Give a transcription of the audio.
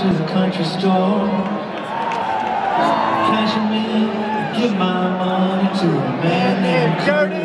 To the country store. cashing me, give my money to a man named Curtis